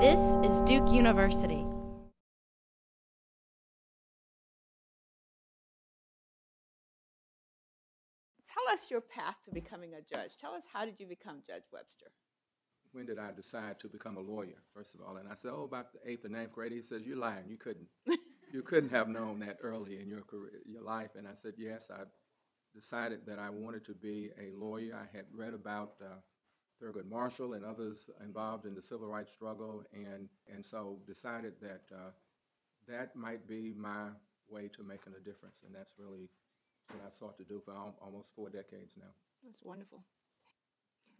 This is Duke University. Tell us your path to becoming a judge. Tell us how did you become Judge Webster? when did I decide to become a lawyer, first of all? And I said, oh, about the eighth or ninth grade. He says, you're lying. You couldn't. you couldn't have known that early in your career, your life. And I said, yes, I decided that I wanted to be a lawyer. I had read about uh, Thurgood Marshall and others involved in the civil rights struggle, and, and so decided that uh, that might be my way to making a difference. And that's really what I've sought to do for al- almost four decades now. That's wonderful.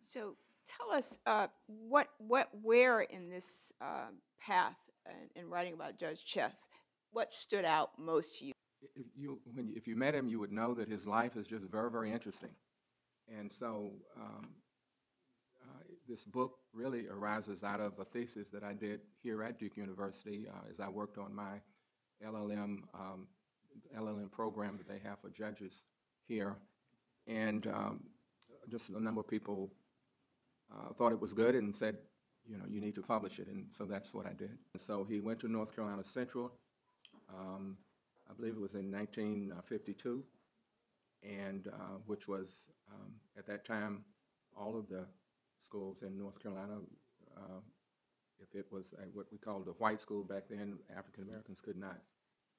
So tell us uh, what, what, where in this uh, path in, in writing about Judge Chess, what stood out most to you? if you when you, if you met him, you would know that his life is just very very interesting, and so um, uh, this book really arises out of a thesis that I did here at Duke University uh, as I worked on my LLM um, LLM program that they have for judges here, and um, just a number of people uh, thought it was good and said, you know, you need to publish it, and so that's what I did. And so he went to North Carolina Central. Um, I believe it was in 1952, and uh, which was um, at that time all of the schools in North Carolina. Uh, if it was a, what we called a white school back then, African Americans could not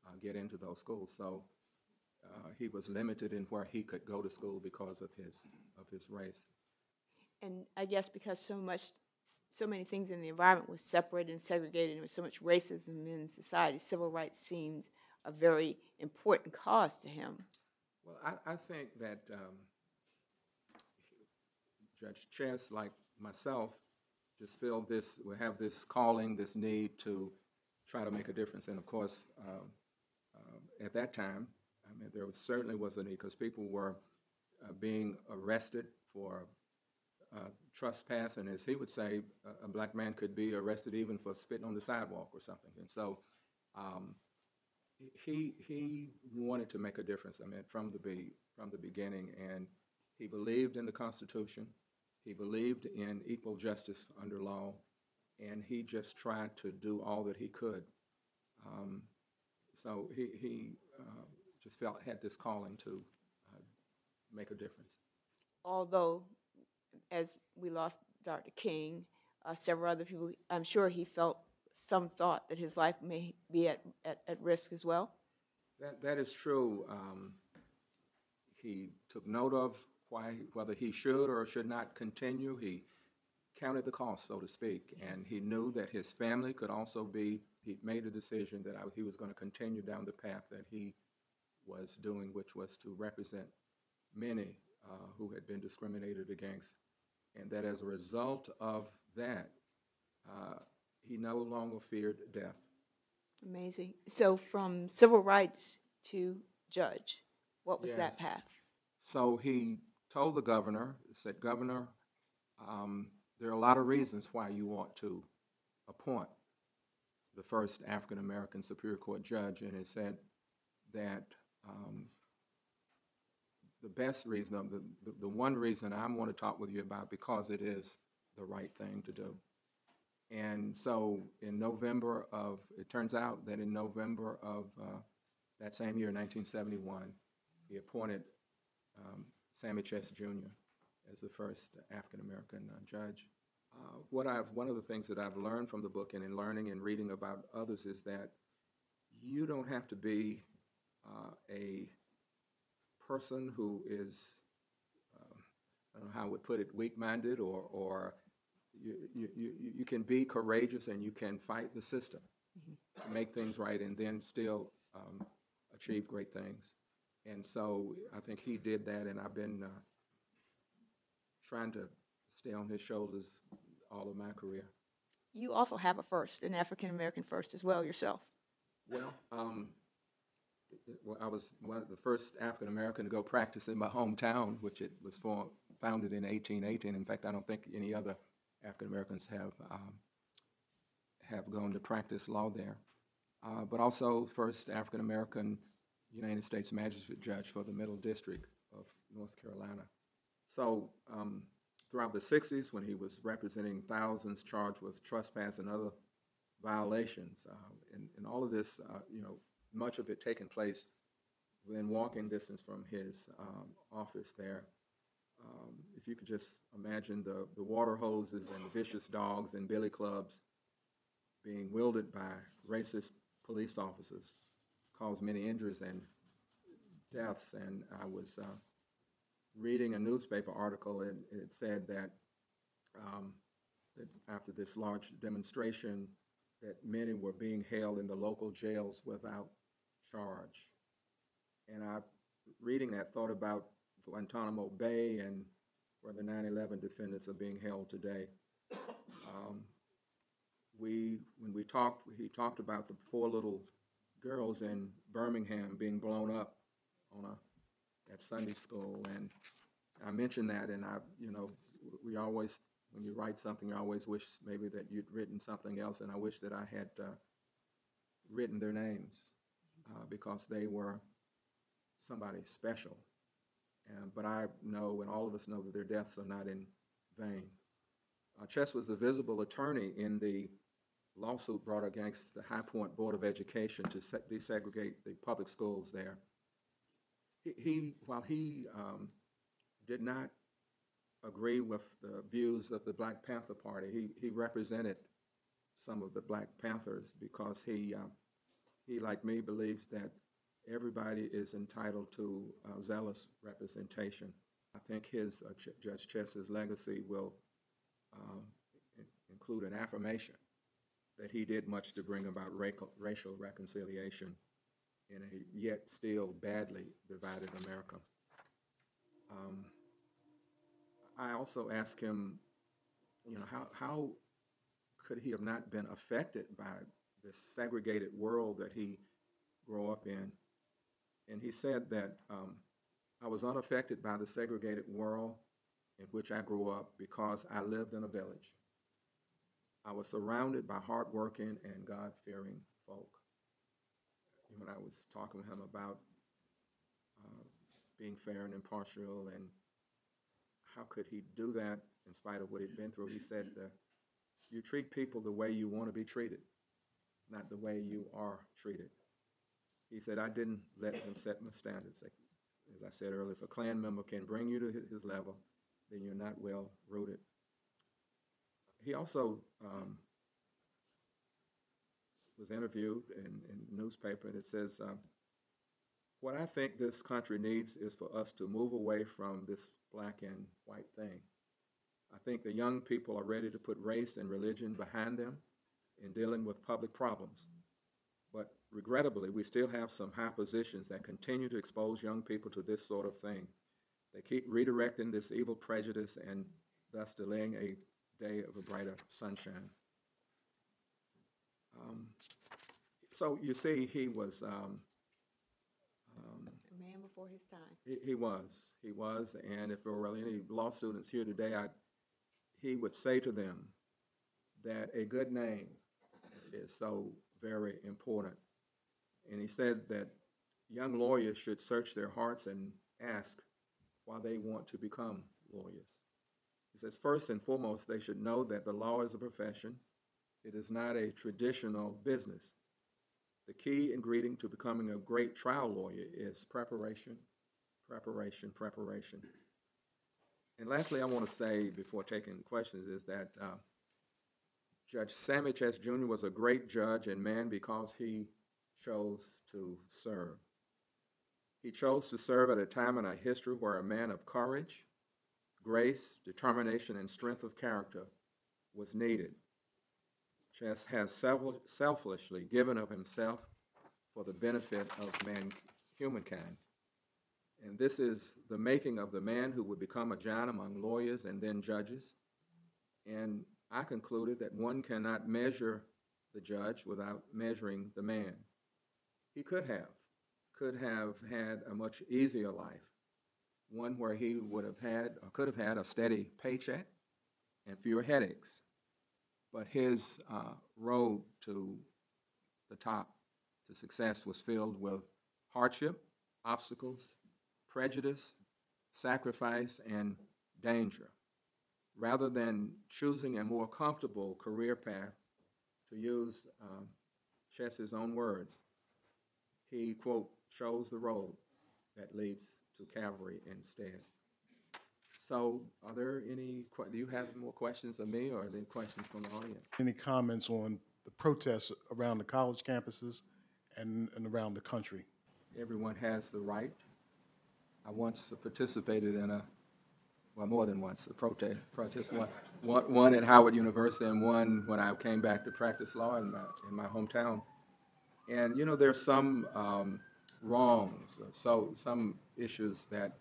uh, get into those schools. So uh, he was limited in where he could go to school because of his of his race. And I guess because so much, so many things in the environment was separated and segregated, and there was so much racism in society, civil rights seemed a very important cause to him. Well, I, I think that um, Judge Chess, like myself, just feel this, we have this calling, this need to try to make a difference. And of course, um, uh, at that time, I mean, there was, certainly was a need because people were uh, being arrested for uh, trespass, and as he would say, a, a black man could be arrested even for spitting on the sidewalk or something. And so, um, he he wanted to make a difference. I mean, from the be, from the beginning, and he believed in the Constitution. He believed in equal justice under law, and he just tried to do all that he could. Um, so he he uh, just felt had this calling to uh, make a difference. Although, as we lost Dr. King, uh, several other people, I'm sure he felt some thought that his life may be at, at, at risk as well. That, that is true. Um, he took note of why, whether he should or should not continue. He counted the cost, so to speak, and he knew that his family could also be, he made a decision that I, he was going to continue down the path that he was doing, which was to represent many uh, who had been discriminated against. And that as a result of that, uh, he no longer feared death. Amazing. So, from civil rights to judge, what was that path? So he told the governor, said, Governor, um, there are a lot of reasons why you want to appoint the first African American Superior Court judge, and he said that um, the best reason, the, the, the one reason I want to talk with you about because it is the right thing to do. And so in November of, it turns out that in November of uh, that same year, 1971, he appointed um, Sammie Chess Jr. as the first African American uh, judge. Uh, what I've one of the things that I've learned from the book and in learning and reading about others is that you don't have to be uh, a person who is uh, I don't know how I would put it weak-minded or or you, you, you, you can be courageous and you can fight the system, make things right, and then still um, achieve great things. And so I think he did that, and I've been uh, trying to stay on his shoulders all of my career. You also have a first, an African American first as well yourself. Well, um, I was one of the first African American to go practice in my hometown, which it was for, founded in 1818. In fact, I don't think any other African Americans have um, have gone to practice law there. Uh, but also, first African American United States Magistrate Judge for the Middle District of North Carolina. So, um, throughout the 60s, when he was representing thousands charged with trespass and other violations. Uh, and, and all of this, uh, you know, much of it taking place within walking distance from his um, office there. Um, if you could just imagine the, the water hoses and vicious dogs and billy clubs being wielded by racist police officers caused many injuries and deaths. And I was uh, reading a newspaper article, and it said that, um, that after this large demonstration, that many were being held in the local jails without charge. And I, reading that, thought about Guantanamo Bay and where the 9/11 defendants are being held today. Um, we, when we talked, he talked about the four little girls in Birmingham being blown up on a, at Sunday school, and I mentioned that, and I, you know, we always, when you write something, you always wish maybe that you'd written something else, and I wish that I had uh, written their names uh, because they were somebody special. And, but I know, and all of us know, that their deaths are not in vain. Uh, Chess was the visible attorney in the lawsuit brought against the High Point Board of Education to se- desegregate the public schools there. He, he while he um, did not agree with the views of the Black Panther Party, he, he represented some of the Black Panthers because he, uh, he, like me, believes that everybody is entitled to uh, zealous representation. I think his, uh, Ch- Judge Chess's legacy will um, include an affirmation that he did much to bring about racial, reconciliation in a yet still badly divided America. Um, I also asked him, you know, how, how could he have not been affected by this segregated world that he grew up in? And he said that um, I was unaffected by the segregated world in which I grew up because I lived in a village. I was surrounded by hardworking and God fearing folk. When I was talking to him about uh, being fair and impartial and how could he do that in spite of what he'd been through, he said, uh, You treat people the way you want to be treated, not the way you are treated. He said, I didn't let him set my standards. As I said earlier, if a Klan member can bring you to his level, then you're not well rooted. He also um, was interviewed in, in newspaper, and it says, um, What I think this country needs is for us to move away from this black and white thing. I think the young people are ready to put race and religion behind them in dealing with public problems. But regrettably, we still have some high positions that continue to expose young people to this sort of thing. They keep redirecting this evil prejudice and thus delaying a day of a brighter sunshine. Um, so you see, he was, um, um, A man before his time. he, he was, he was, and if there were really any law students here today, I, he would say to them that a good name is so very important. And he said that young lawyers should search their hearts and ask why they want to become lawyers. He says, first and foremost, they should know that the law is a profession. It is not a traditional business. The key ingredient to becoming a great trial lawyer is preparation, preparation, preparation. And lastly, I want to say before taking questions is that uh, Judge Sammie Chess Jr. was a great judge and man because he chose to serve. He chose to serve at a time in our history where a man of courage, grace, determination, and strength of character was needed. Chess has selfishly given of himself for the benefit of man, humankind. And this is the making of the man who would become a giant among lawyers and then judges. And I concluded that one cannot measure the judge without measuring the man. He could have, could have had a much easier life, one where he would have had, or could have had a steady paycheck and fewer headaches. But his uh, road to the top, to success, was filled with hardship, obstacles, prejudice, sacrifice, and danger. Rather than choosing a more comfortable career path to use um, Chess's own words, he, quote, chose the road that leads to Calvary instead. So are there any, do you have more questions of me or are there questions from the audience? Any comments on the protests around the college campuses and, and around the country? Everyone has the right. I once participated in a, well, more than once, a protest, protest, one, one, one at Howard University and one when I came back to practice law in my, in my hometown. And, you know, there's some um, wrongs, so, some issues that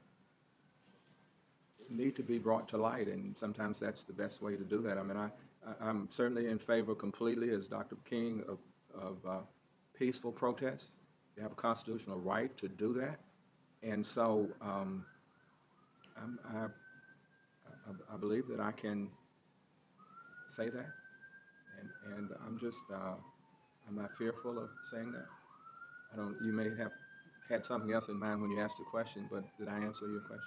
need to be brought to light, and sometimes that's the best way to do that. I mean, I, I- I'm certainly in favor completely, as Dr. King, of, of uh, peaceful protests. You have a constitutional right to do that. And so, um, I, I, I believe that I can say that. And, and I'm just, uh, I'm not fearful of saying that. I don't, you may have had something else in mind when you asked the question, but did I answer your question?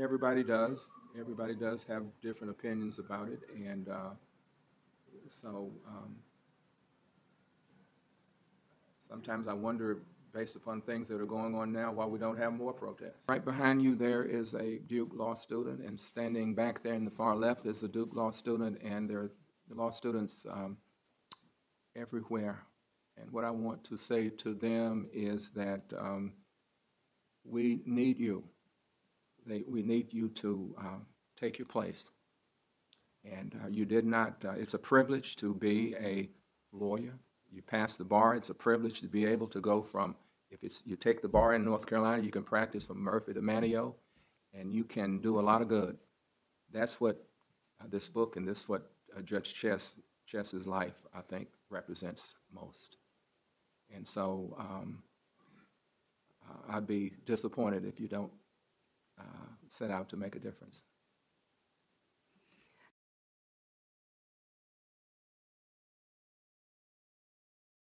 Everybody does. Everybody does have different opinions about it, and uh, so um, sometimes I wonder, based upon things that are going on now, why we don't have more protests. Right behind you there is a Duke Law student, and standing back there in the far left is a Duke Law student, and there are law students um, everywhere. And what I want to say to them is that um, we need you. They, we need you to uh, take your place. And uh, you did not, uh, it's a privilege to be a lawyer. You pass the bar, it's a privilege to be able to go from, if it's, you take the bar in North Carolina, you can practice from Murphy to Manteo, and you can do a lot of good. That's what uh, this book and this what uh, Judge Chess, Chess's life, I think, represents most. And so um, uh, I'd be disappointed if you don't uh, set out to make a difference.